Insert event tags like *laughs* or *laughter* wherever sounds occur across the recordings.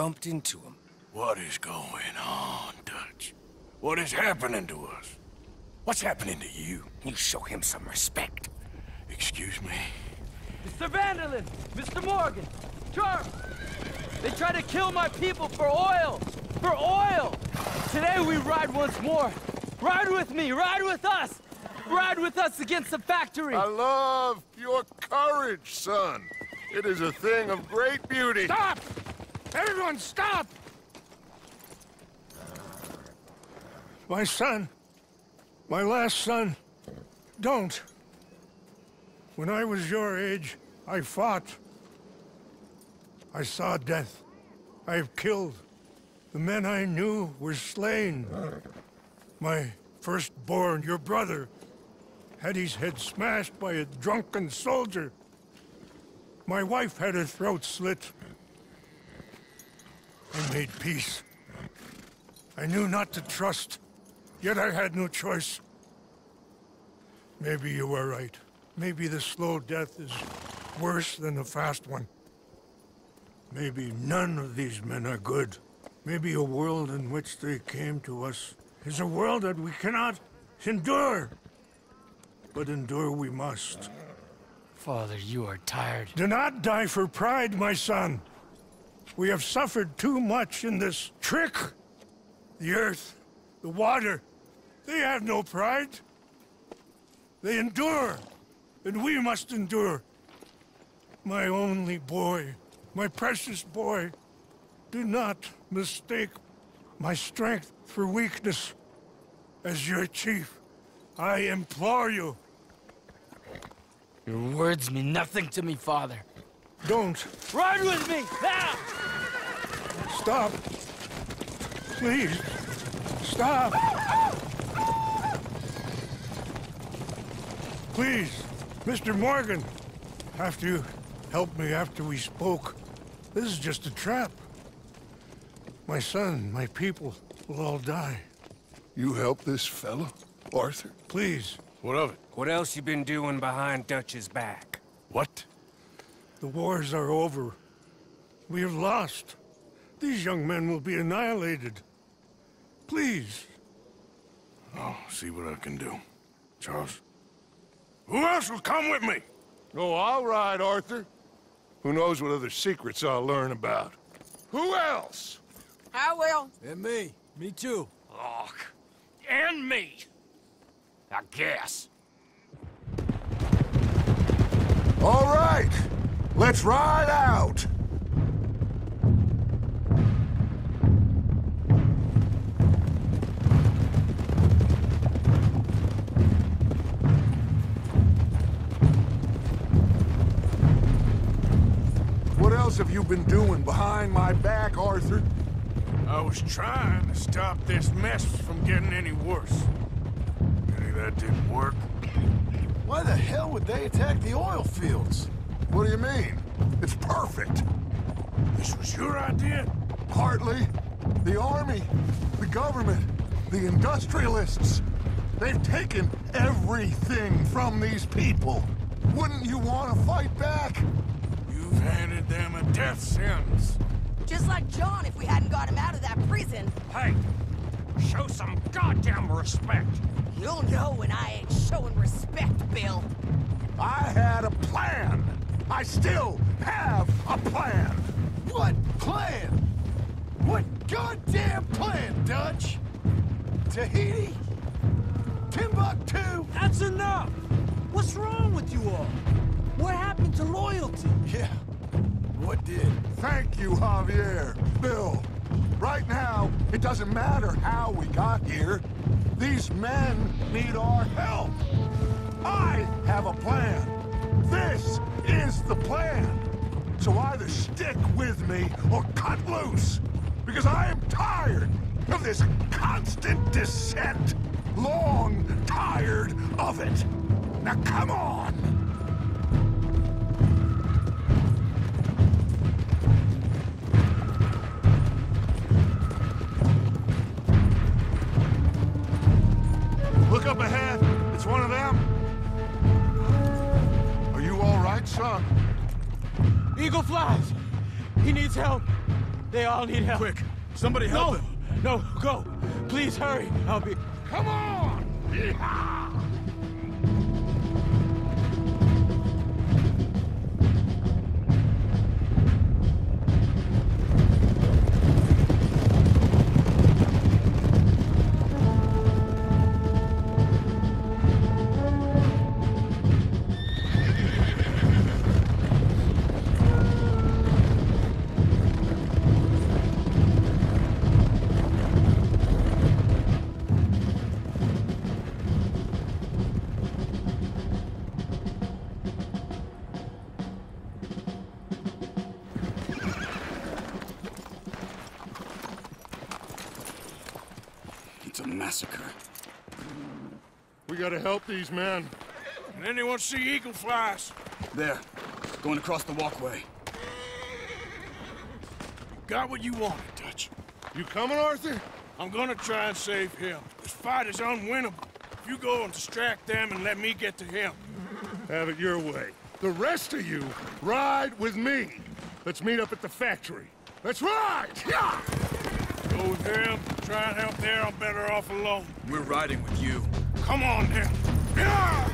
bumped into him. What is going on, Dutch? What is happening to us? What's happening to you? You show him some respect. Excuse me? Mr. Van der Linde! Mr. Morgan! Charles! They try to kill my people for oil! For oil! Today we ride once more! Ride with me! Ride with us! Ride with us against the factory! I love your courage, son. It is a thing of great beauty. Stop! Everyone stop! My son. My last son. Don't. When I was your age, I fought. I saw death. I have killed. The men I knew were slain. My firstborn, your brother, had his head smashed by a drunken soldier. My wife had her throat slit. I made peace. I knew not to trust, yet I had no choice. Maybe you were right. Maybe the slow death is worse than the fast one. Maybe none of these men are good. Maybe a world in which they came to us is a world that we cannot endure. But endure we must. Father, you are tired. Do not die for pride, my son. We have suffered too much in this trick. The earth, the water, they have no pride. They endure, and we must endure. My only boy, my precious boy, do not mistake my strength for weakness. As your chief, I implore you, Your words mean nothing to me, Father. Don't Ride with me! Now! stop. Please, stop. Please, Mr. Morgan, after you helped me after we spoke, this is just a trap. My son, my people will all die. You help this fellow, Arthur? Please, What of it? What else you been doing behind Dutch's back? What? The wars are over. We have lost. These young men will be annihilated. Please, I'll see what I can do. Charles? Who else will come with me? Oh, all right, Arthur. Who knows what other secrets I'll learn about? Who else? I will. And me. Me too. Ugh. And me. I guess. All right. Let's ride out. What else have you been doing behind my back, Arthur? I was trying to stop this mess from getting any worse. Any that didn't work. Why the hell would they attack the oil fields? What do you mean? It's perfect. This was your idea? Partly. The army, the government, the industrialists. They've taken everything from these people. Wouldn't you want to fight back? You've handed them a death sentence. Just like John if we hadn't got him out of that prison. Hey, show some goddamn respect. You'll know when I ain't showing respect, Bill. I had a plan. I still have a plan. What plan? What goddamn plan, Dutch? Tahiti? Timbuktu? That's enough! What's wrong with you all? What happened to loyalty? Yeah. What did? Thank you, Javier. Bill. Right now, it doesn't matter how we got here. These men need our help. I have a plan. This is the plan. So either stick with me or cut loose. Because I am tired of this constant dissent. Long tired of it. Now come on. Are you all right, son? Eagle flies! He needs help! They all need help. Quick, somebody help No! him. No, go! Please hurry! I'll be... Come on! Yeehaw! It's a massacre. We gotta help these men. Can anyone see eagle flies? There, going across the walkway. Got what you wanted, Dutch. You coming, Arthur? I'm gonna try and save him. This fight is unwinnable. If you go and distract them and let me get to him. Have it your way. The rest of you, ride with me. Let's meet up at the factory. Let's ride! Yeah! Go with him. Try and help there. I'm better off alone. We're riding with you. Come on, then. Yeah!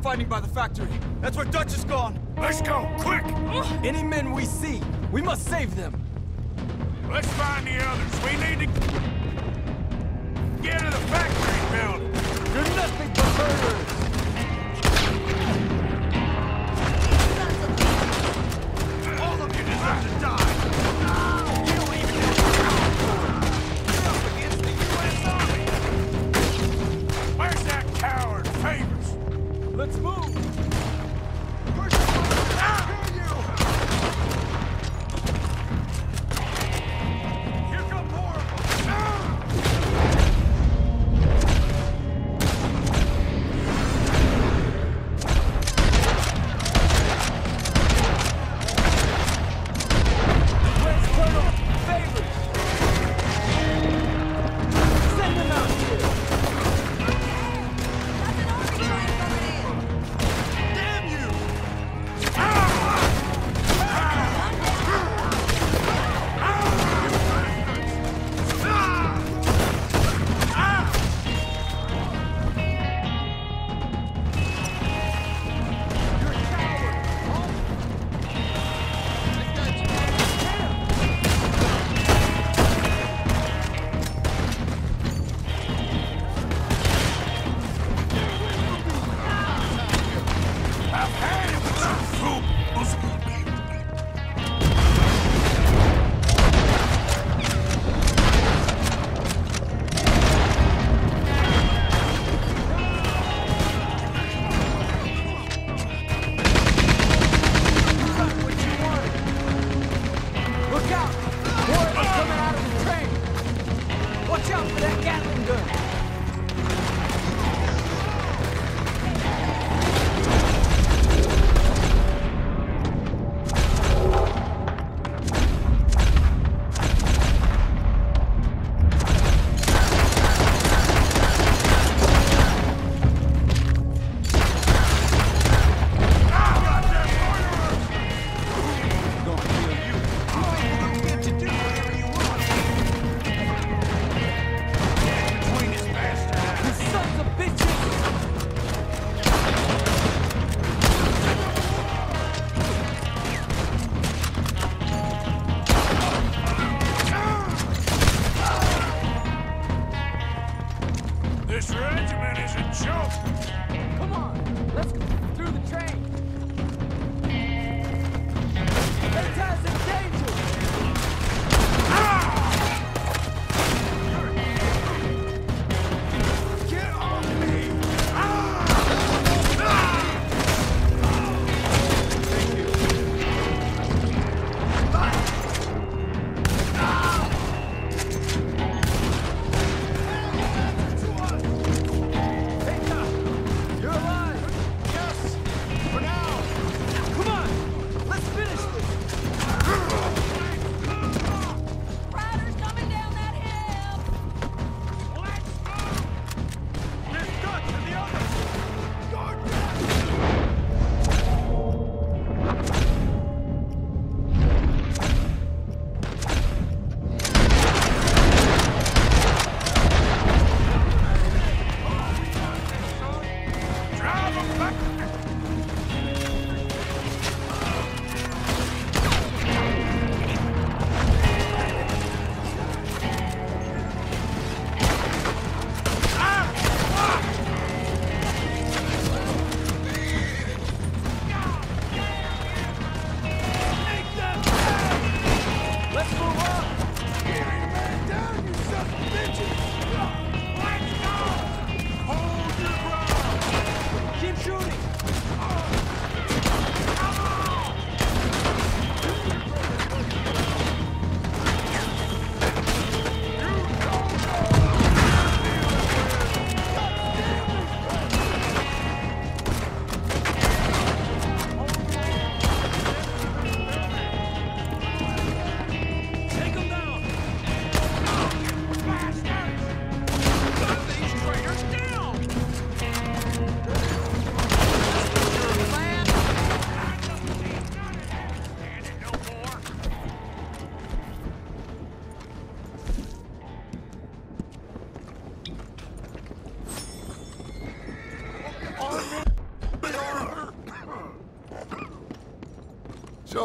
We saw some fighting by the factory. That's where Dutch is gone. Let's go, quick! Any men we see, we must save them. Let's find the others. We need to move.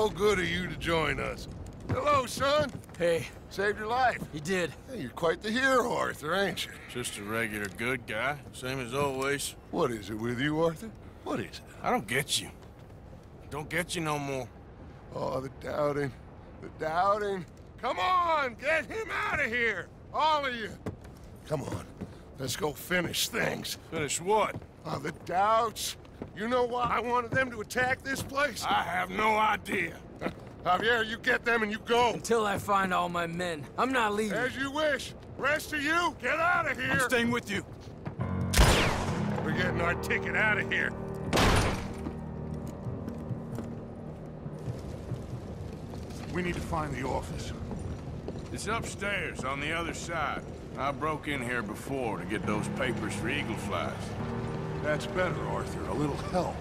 So good of you to join us. Hello, son. Hey, Saved your life. he did. Hey, you're quite the hero, Arthur, ain't you? Just a regular good guy, same as always. What is it with you, Arthur? What is it? I don't get you. Don't get you no more. Oh, the doubting. The doubting. Come on, get him out of here. All of you. Come on. Let's go finish things. Finish what? Oh, the doubts. You know why I wanted them to attack this place? I have no idea. *laughs* Javier, you get them and you go. Until I find all my men, I'm not leaving. As you wish. Rest of you, get out of here. I'm staying with you. We're getting our ticket out of here. We need to find the office. It's upstairs on the other side. I broke in here before to get those papers for Eagle Flies. That's better, Arthur. A little help.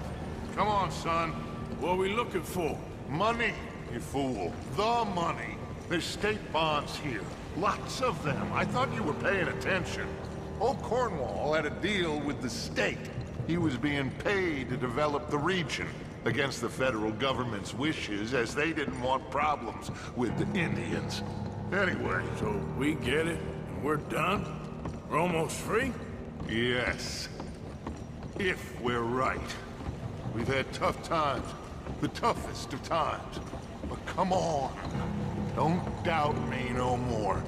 Come on, son. What are we looking for? Money, you fool. The money. There's state bonds here. Lots of them. I thought you were paying attention. Old Cornwall had a deal with the state. He was being paid to develop the region against the federal government's wishes as they didn't want problems with the Indians. Anyway, So we get it, and we're done? We're almost free? yes. If we're right. We've had tough times. The toughest of times. But come on. Don't doubt me no more.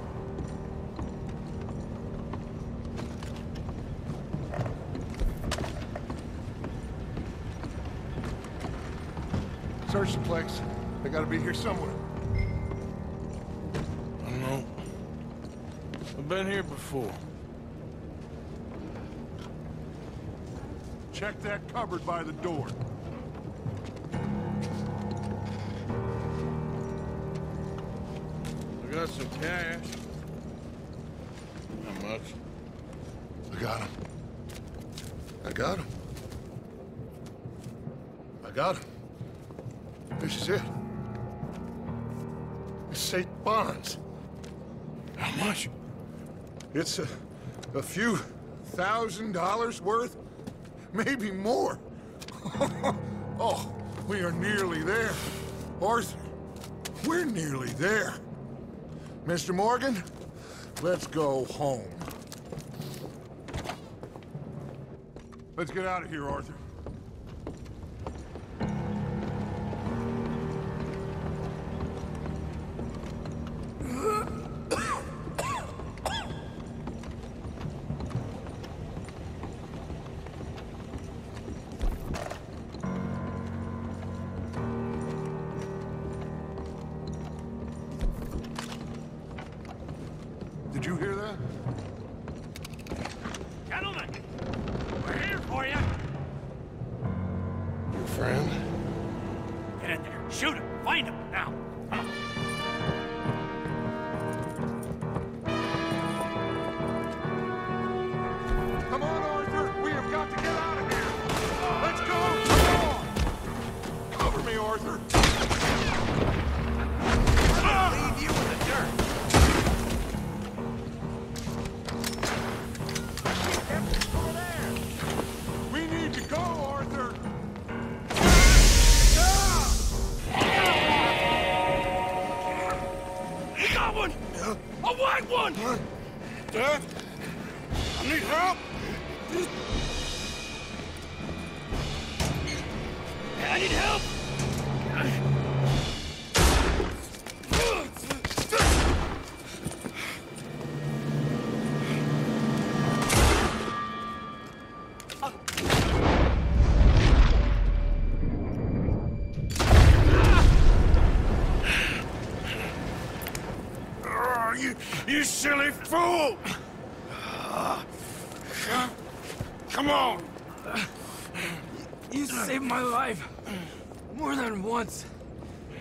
Search the place. They gotta be here somewhere. I don't know. I've been here before. Check that cupboard by the door. I got some cash. Not much. I got him. I got him. I got him. This is it. It's St. Bonds. How much? It's a, a few thousand dollars worth, maybe more. *laughs* oh, we are nearly there. Arthur, we're nearly there. Mr. Morgan, let's go home. Let's get out of here, Arthur. Arthur! Fool! Come on! You saved my life. More than once.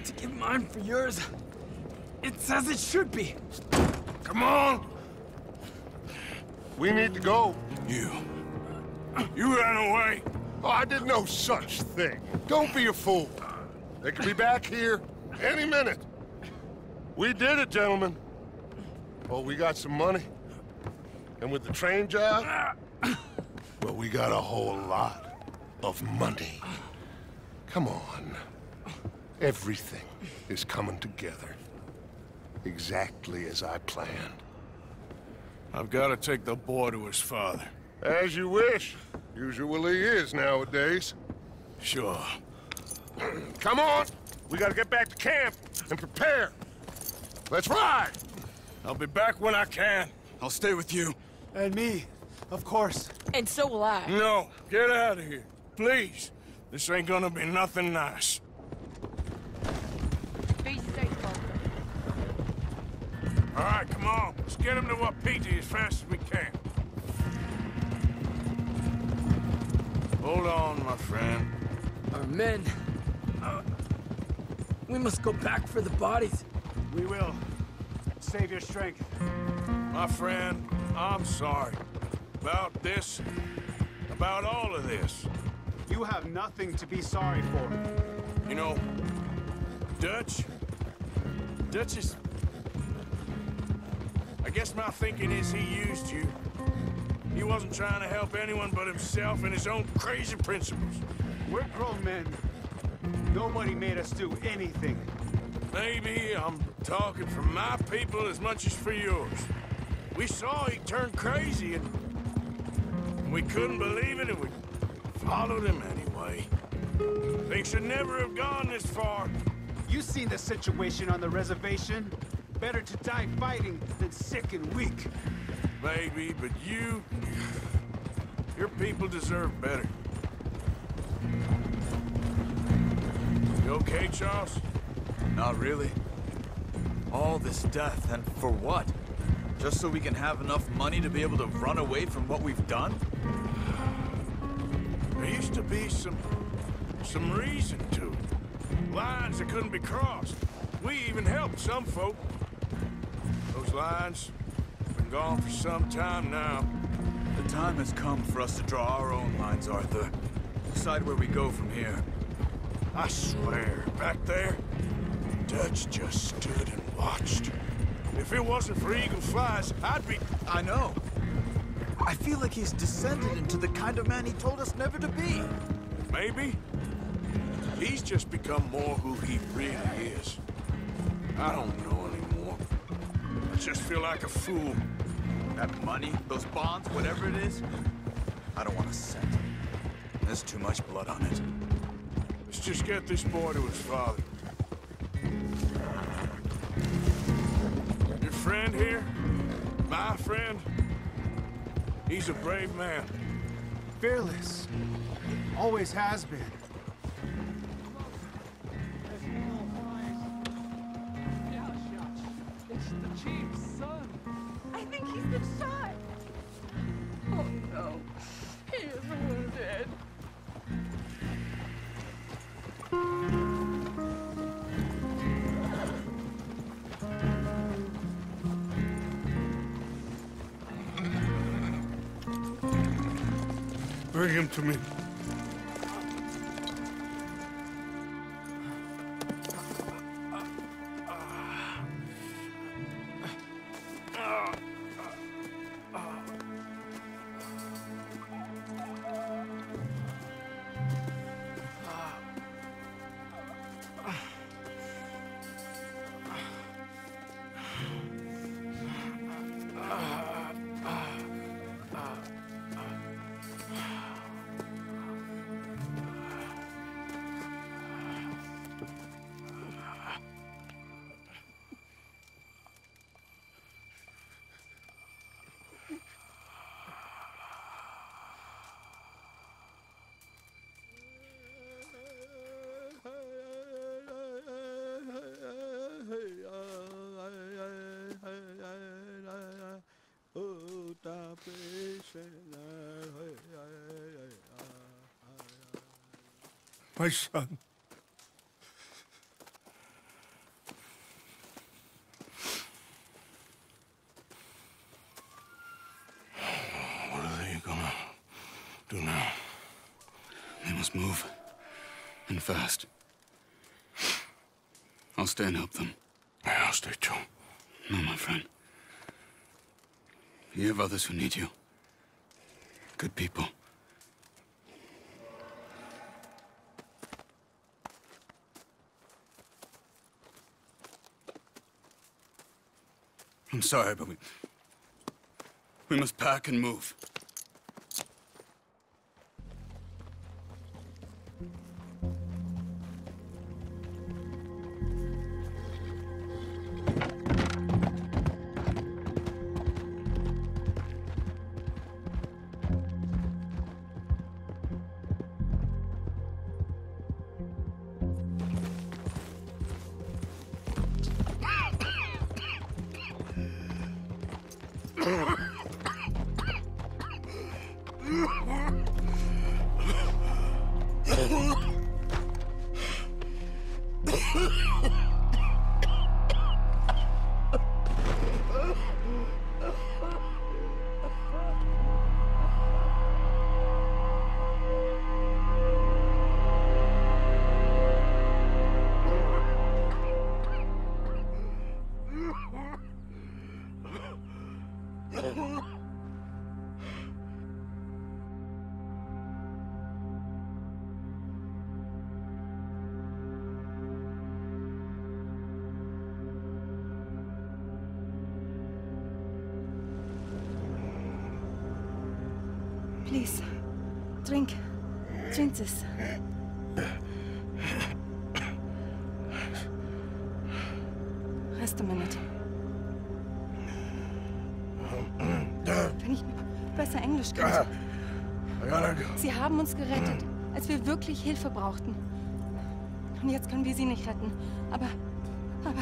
To give mine for yours. It's as it should be. Come on! We need to go. You. You ran away. Oh, I did no such thing. Don't be a fool. They could be back here any minute. We did it, gentlemen. Oh, we got some money. And with the train job, *coughs* well, we got a whole lot of money. Come on. Everything is coming together. Exactly as I planned. I've got to take the boy to his father. As you wish. Usually is nowadays. Sure. Come on! We gotta get back to camp and prepare. Let's ride! I'll be back when I can. I'll stay with you. And me, of course. And so will I. No, get out of here. Please. This ain't gonna be nothing nice. Be safe, Walter. All right, come on. Let's get him to Wapiti as fast as we can. Hold on, my friend. Our men. Uh, we must go back for the bodies. We will. Save your strength. My friend, I'm sorry. About this, about all of this. You have nothing to be sorry for. You know, Dutch, Dutch is... I guess my thinking is he used you. He wasn't trying to help anyone but himself and his own crazy principles. We're grown men. Nobody made us do anything. Maybe I'm talking for my people as much as for yours. We saw he turned crazy and we couldn't believe it and we followed him anyway. Things should never have gone this far. You seen the situation on the reservation? Better to die fighting than sick and weak. Maybe, but you... Your people deserve better. You okay, Charles? Not really. All this death, and for what? Just so we can have enough money to be able to run away from what we've done? There used to be some... some reason to. Lines that couldn't be crossed. We even helped some folk. Those lines have been gone for some time now. The time has come for us to draw our own lines, Arthur. Decide where we go from here. I swear, back there, Dutch just stood and watched. If it wasn't for Eagle Flies, I'd be... I know. I feel like he's descended into the kind of man he told us never to be. Maybe. He's just become more who he really is. I don't know anymore. I just feel like a fool. That money, those bonds, whatever it is, I don't want a cent. There's too much blood on it. Let's just get this boy to his father. Friend here, my friend, he's a brave man. Fearless. Always has been. It's the chief's son. I think he's been shot. Oh no. He is wounded. Him to me. My son. What are they gonna do now? They must move. And fast. I'll stay and help them. Yeah, I'll stay too. No, my friend. You have others who need you. Good people. Sorry, but we... We must pack and move. Drink. Drink this. Rest a minute. Wenn ich besser Englisch könnte. Sie haben uns gerettet, als wir wirklich Hilfe brauchten. Und jetzt können wir sie nicht retten. Aber, aber...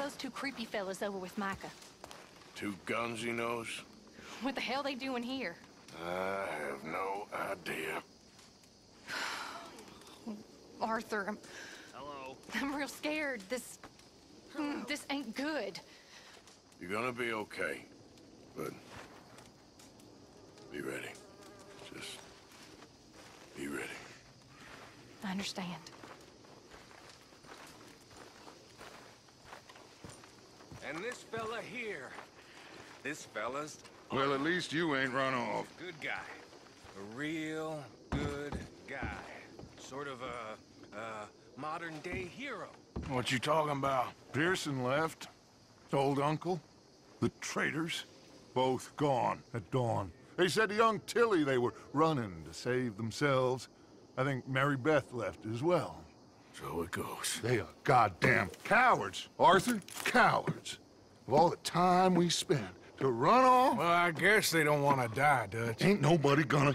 those two creepy fellas over with Micah? Two guns he knows? What the hell they doing here? I have no idea. *sighs* Arthur, I'm... Hello? I'm real scared. This... mm, This ain't good. You're gonna be okay. But... Be ready. Just... Be ready. I understand. And this fella here. This fella's Well, at least you ain't run off. good guy. A real good guy. Sort of a, a modern-day hero. What you talking about? Pearson left. Old uncle. The traitors. Both gone at dawn. They said to young Tilly they were running to save themselves. I think Mary Beth left as well. So it goes. They are goddamn cowards, Arthur. Cowards. Of all the time we spent to run off, Well, I guess they don't want to die, Dutch. ain't nobody gonna...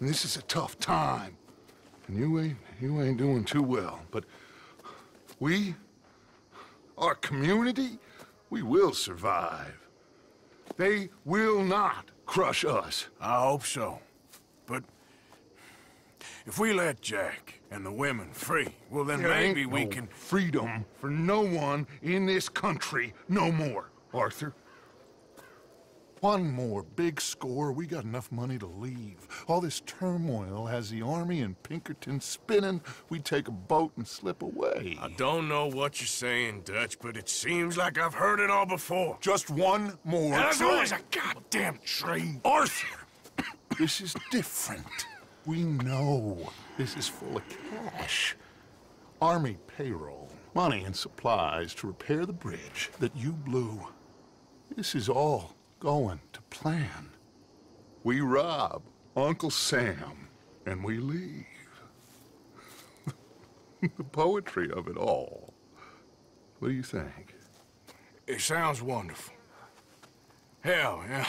this is a tough time. And you ain't, you ain't doing too well. But we, our community, we will survive. They will not crush us. I hope so. If we let Jack and the women free, well, then There maybe we no can... freedom for no one in this country no more, Arthur. One more big score, we got enough money to leave. All this turmoil has the army and Pinkerton spinning. We take a boat and slip away. I don't know what you're saying, Dutch, but it seems like I've heard it all before. Just one more there's always a goddamn train. Arthur! *coughs* this is different. We know this is full of cash. Army payroll. money and supplies to repair the bridge that you blew. This is all going to plan. We rob Uncle Sam and we leave. *laughs* the poetry of it all. What do you think? It sounds wonderful. Hell, yeah.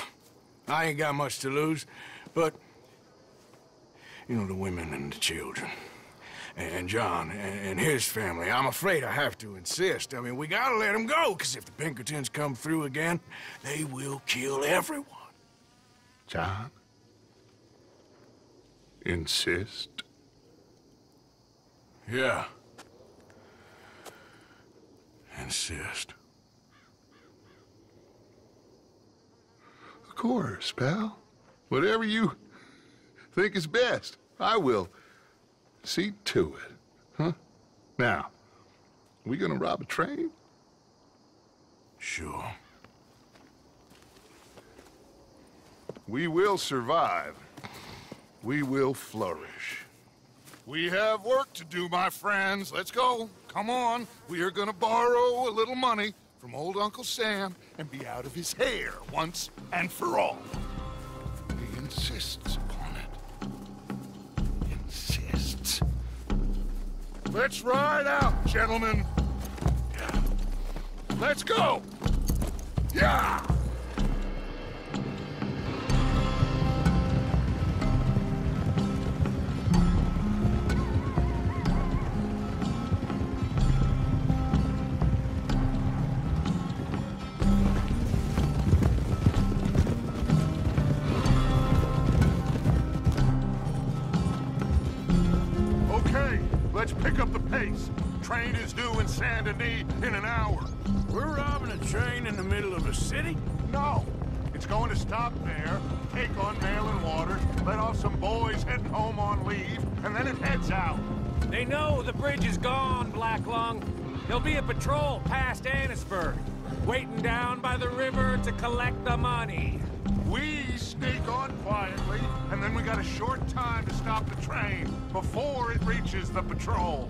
I ain't got much to lose, but... You know, the women and the children. And John and his family. I'm afraid I have to insist. I mean, we gotta let them go, because if the Pinkertons come through again, they will kill everyone. John? Insist? Yeah. Insist. Of course, pal. Whatever you think is best, I will see to it. Huh? Now, we gonna rob a train? Sure. We will survive. We will flourish. We have work to do, my friends. Let's go. Come on. We are gonna borrow a little money from old Uncle Sam and be out of his hair once and for all. He insists Let's ride out, gentlemen. Let's go. Yeah! In Saint Denis in an hour. We're robbing a train in the middle of a city? No. It's going to stop there, take on mail and water, let off some boys heading home on leave, and then it heads out. They know the bridge is gone, Black Lung. There'll be a patrol past Annesburg, waiting down by the river to collect the money. We sneak on quietly, and then we got a short time to stop the train before it reaches the patrol.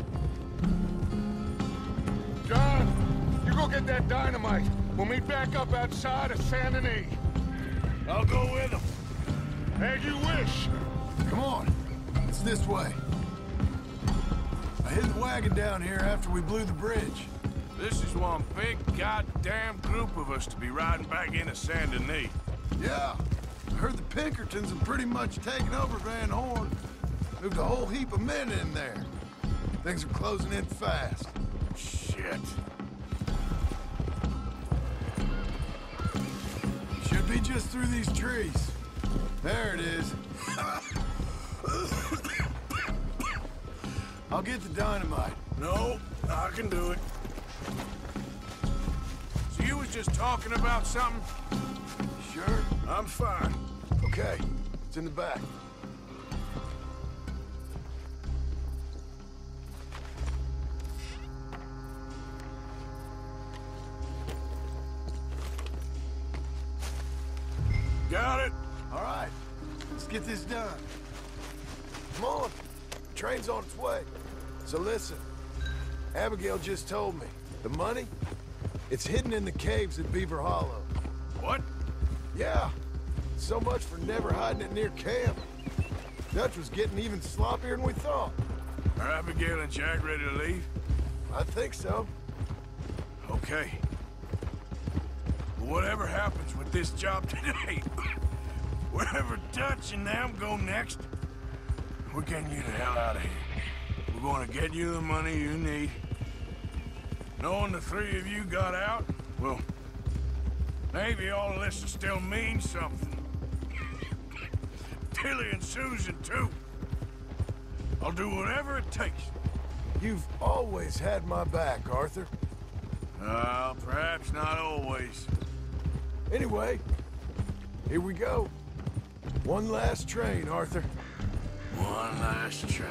John, you go get that dynamite. We'll meet back up outside of Saint Denis. I'll go with them. As you wish. Come on. It's this way. I hid the wagon down here after we blew the bridge. This is one big goddamn group of us to be riding back into Saint Denis. Yeah. I heard the Pinkertons have pretty much taken over Van Horn. Moved a whole heap of men in there. Things are closing in fast. Shit. Should be just through these trees. There it is. *coughs* I'll get the dynamite. No, I can do it. So you was just talking about something? Sure. I'm fine. Okay, it's in the back. Get this done. Come on, the train's on its way. So listen, Abigail just told me, the money, it's hidden in the caves at Beaver Hollow. What? Yeah, so much for never hiding it near camp. Dutch was getting even sloppier than we thought. Are Abigail and Jack ready to leave? I think so. Okay. Whatever happens with this job *laughs* today, wherever Dutch and them go next, we're getting you the hell out of here. We're going to get you the money you need. Knowing the three of you got out, well, maybe all of this will still mean something. Tilly and Susan, too. I'll do whatever it takes. You've always had my back, Arthur. Well, perhaps not always. Anyway, here we go. One last train, Arthur. One last train.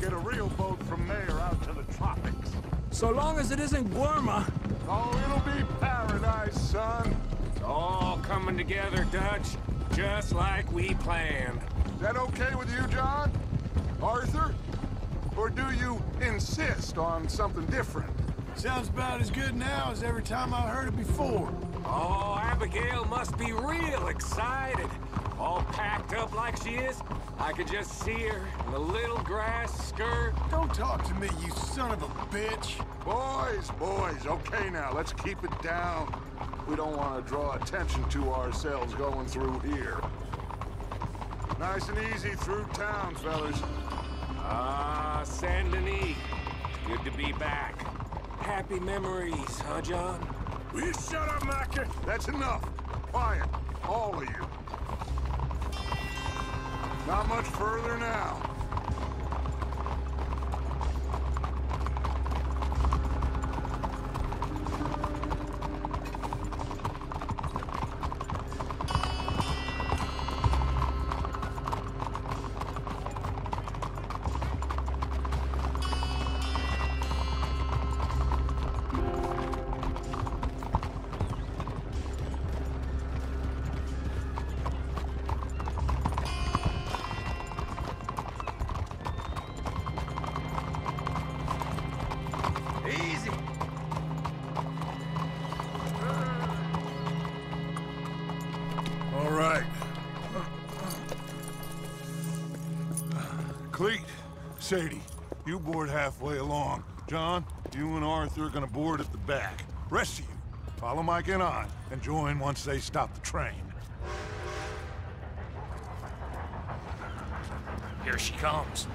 Get a real boat from there out to the tropics. So long as it isn't Guarma. Oh, it'll be paradise, son. It's all coming together, Dutch. Just like we planned. Is that okay with you, John? Arthur? Or do you insist on something different? Sounds about as good now as every time I heard it before. Oh, Abigail must be real excited. All packed up like she is. I could just see her in a little grass skirt. Don't talk to me, you son of a bitch. Boys, boys, okay now, let's keep it down. We don't want to draw attention to ourselves going through here. Nice and easy through town, fellas. Ah, Saint Denis. Good to be back. Happy memories, huh, John? Will you shut up, Micah? That's enough. Quiet, all of you. Not much further now. Sadie, you board halfway along. John, you and Arthur are gonna board at the back. Rest of you, follow Micah and I, and join once they stop the train. Here she comes.